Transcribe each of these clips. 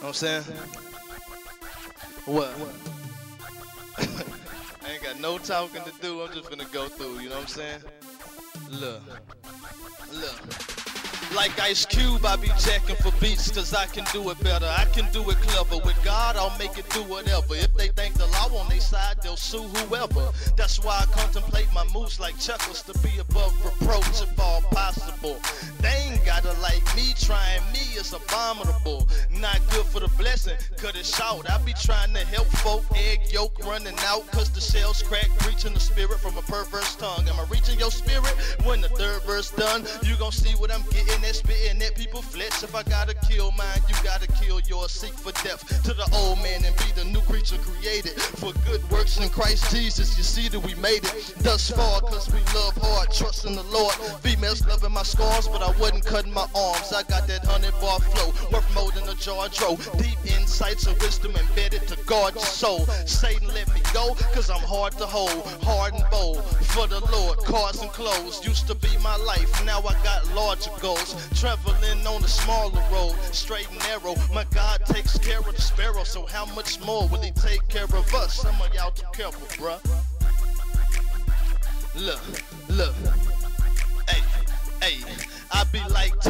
know what I'm saying? What? I ain't got no talking to do. I'm just gonna go through. You know what I'm saying? Look, look. Like Ice Cube, I be checking for beats cause I can do it better. I can do it clever. With God, I'll make it do whatever. If they think the law on their side, they'll sue whoever. That's why I contemplate my moves like chuckles to be above reproach if all possible. They ain't gotta like me, trying me is abominable. Not good for the blessing, cut it short. I be trying to help folk, egg yolk running out cause the shells crack, reaching the spirit from a perverse tongue. Am I reaching your spirit? When the third verse done, you gon' see what I'm getting at, spitting at people flesh. If I gotta kill mine, you gotta kill yours. Seek for death to the old man and be the new creature created. For good works in Christ Jesus, you see that we made it thus far, cause we love hard, trust in the Lord. Females loving my scars, but I wasn't cutting my arms. I got that hundred bar flow, worth more than a Deep insights of wisdom embedded to guard your soul. Satan let me go, cause I'm hard to hold, hard and bold. For the Lord, cars and clothes used to be my life. Now I got larger goals. Traveling on a smaller road, straight and narrow. My God takes care of the sparrow, so how much more will he take care of us? Some of y'all too careful, bruh. Look, look.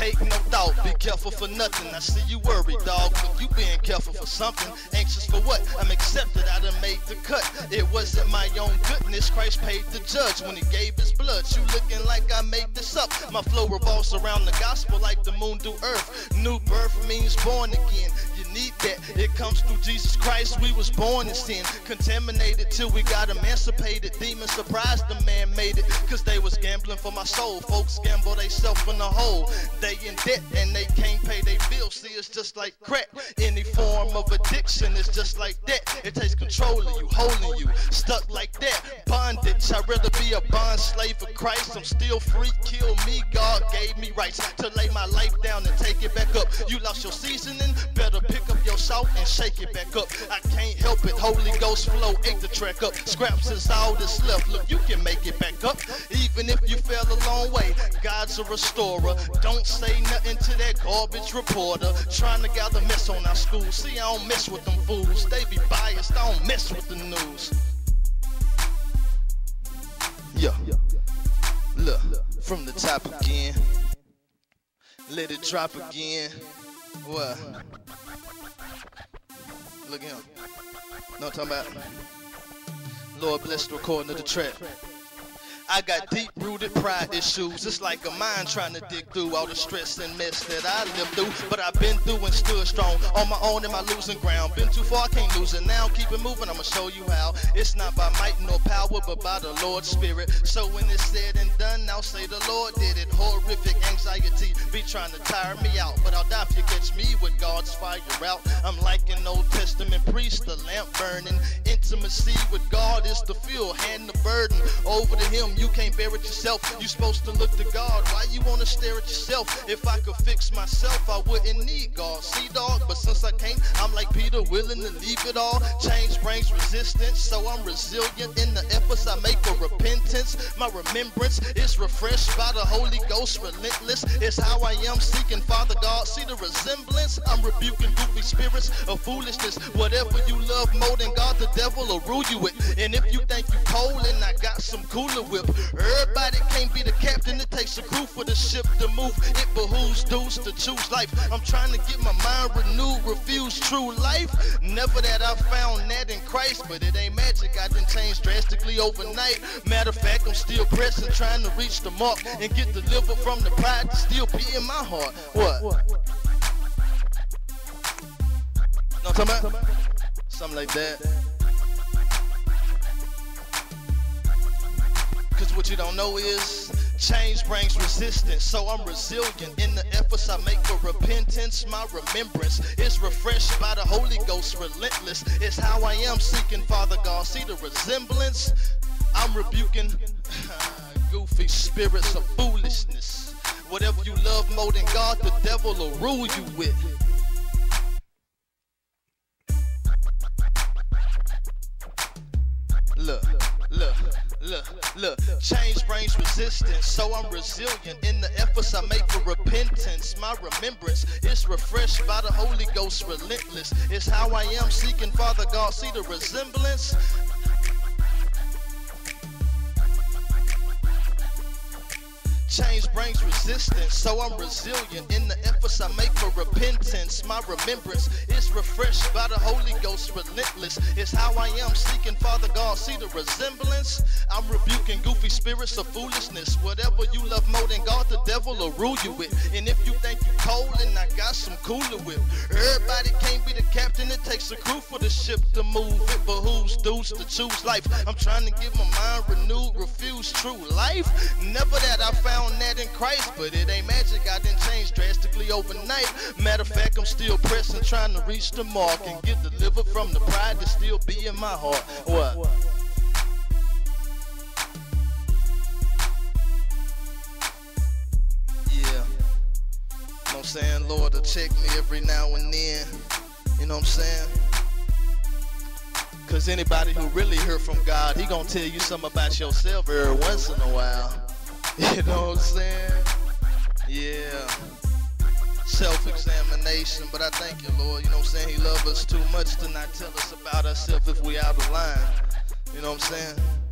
Take no thought, be careful for nothing. I see you worried, dog, but you being careful for something. Anxious for what? I'm accepted, I done made the cut. It wasn't my own goodness, Christ paid the judge when he gave his blood. You looking like I made this up. My flow revolves around the gospel like the moon do earth. New birth means born again. Need that. It comes through Jesus Christ. We was born in sin, contaminated till we got emancipated. Demons surprised the man made it, cause they was gambling for my soul. Folks gamble they self in the hole. They in debt and they can't pay their bills. See, it's just like crack. Any form of addiction is just like that. It takes control of you, holding you, stuck like that. Bondage. I'd rather be a bond slave of Christ. I'm still free. Kill me. God gave me rights to lay my life down and take it back up. You lost your seasoning, better pick up your salt and shake it back up. I can't help it. Holy Ghost flow, ate the track up. Scraps is all that's left. Look, you can make it back up. Even if you fell a long way, God's a restorer. Don't say nothing to that garbage reporter. Trying to gather mess on our school. See, I don't mess with them fools. They be biased. I don't mess with the news. Yeah. Look, from the top again. Let it drop again. What? Look at him. No, I'm talking about. Lord bless the recording of the track. I got deep rooted pride issues. It's like a mind trying to dig through all the stress and mess that I lived through. But I've been through and stood strong on my own in my losing ground. Been too far, can't lose it now. Keep it moving, I'ma show you how. It's not by might nor power, but by the Lord's Spirit. So when it's said and done, now say the Lord did it. Horrific anxiety be trying to tire me out. But I'll die if you catch me with God's fire out. I'm like an Old Testament priest, the lamp burning. Intimacy with God is the fuel, hand the burden over to Him. You can't bear it yourself. You supposed to look to God. Why you wanna stare at yourself? If I could fix myself, I wouldn't need God. See, dog, but since I can't, I'm like Peter, willing to leave it all. Change brings resistance, so I'm resilient. In the efforts I make for repentance, my remembrance is refreshed by the Holy Ghost. Relentless is how I am seeking Father God. See the resemblance? I'm rebuking goofy spirits of foolishness. Whatever you love more than God, the devil will rule you with. And if you think you're cold and I got some cooler whip, everybody can't be the captain. It takes a crew for the ship to move. It behooves dudes to choose life. I'm trying to get my mind renewed, refuse true life. Never that I found that in Christ, but it ain't magic. I done changed drastically overnight. Matter of fact, I'm still pressing, trying to reach the mark and get delivered from the pride to still be in my heart. What? No, talking about something like that. Cause what you don't know is change brings resistance, so I'm resilient in the efforts I make for repentance. My remembrance is refreshed by the Holy Ghost, relentless. It's how I am seeking Father God. See the resemblance? I'm rebuking goofy spirits of foolishness. Whatever you love more than God, the devil will rule you with. Look, change brings resistance, so I'm resilient. In the efforts I make for repentance, my remembrance is refreshed by the Holy Ghost, relentless. It's how I am seeking Father God. See the resemblance? Change brings resistance, so I'm resilient in the efforts I make for repentance. My remembrance is refreshed by the Holy Ghost, relentless. It's how I am seeking Father God. See the resemblance? I'm rebuking goofy spirits of foolishness. Whatever you love more than God, the devil will rule you with. And if you think you cold, and I got some cooler with. Everybody can't be the captain, it takes a crew for the ship to move. It behooves dudes to choose life. I'm trying to get my mind renewed, refuse true life. Never that I found found that in Christ, but it ain't magic. I didn't change drastically overnight. Matter of fact, I'm still pressing, trying to reach the mark and get delivered from the pride that still be in my heart. What? Yeah. You know I'm saying? Lord to check me every now and then. You know what I'm saying? Cause anybody who really heard from God, he gonna tell you something about yourself every once in a while. You know what I'm saying? Yeah. Self-examination, but I thank you, Lord. You know what I'm saying? He loves us too much to not tell us about ourselves if we out of line. You know what I'm saying?